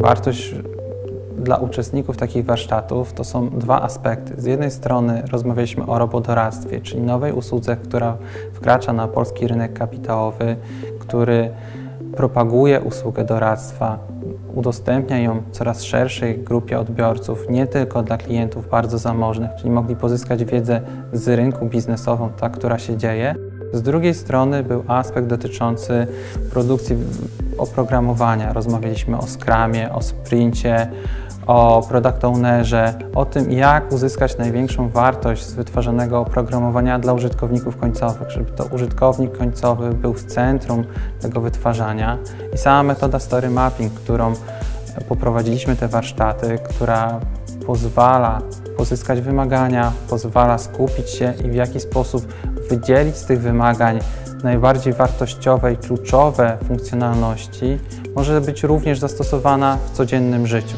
Wartość dla uczestników takich warsztatów to są dwa aspekty. Z jednej strony rozmawialiśmy o robodoradztwie, czyli nowej usłudze, która wkracza na polski rynek kapitałowy, który propaguje usługę doradztwa, udostępnia ją coraz szerszej grupie odbiorców, nie tylko dla klientów bardzo zamożnych, czyli mogli pozyskać wiedzę z rynku biznesową, ta, która się dzieje. Z drugiej strony był aspekt dotyczący produkcji oprogramowania. Rozmawialiśmy o Scrumie, o Sprincie, o Product Ownerze, o tym, jak uzyskać największą wartość z wytwarzanego oprogramowania dla użytkowników końcowych, żeby to użytkownik końcowy był w centrum tego wytwarzania. I sama metoda Story Mapping, którą poprowadziliśmy te warsztaty, która pozwala pozyskać wymagania, pozwala skupić się i w jaki sposób wydzielić z tych wymagań najbardziej wartościowe i kluczowe funkcjonalności, może być również zastosowana w codziennym życiu.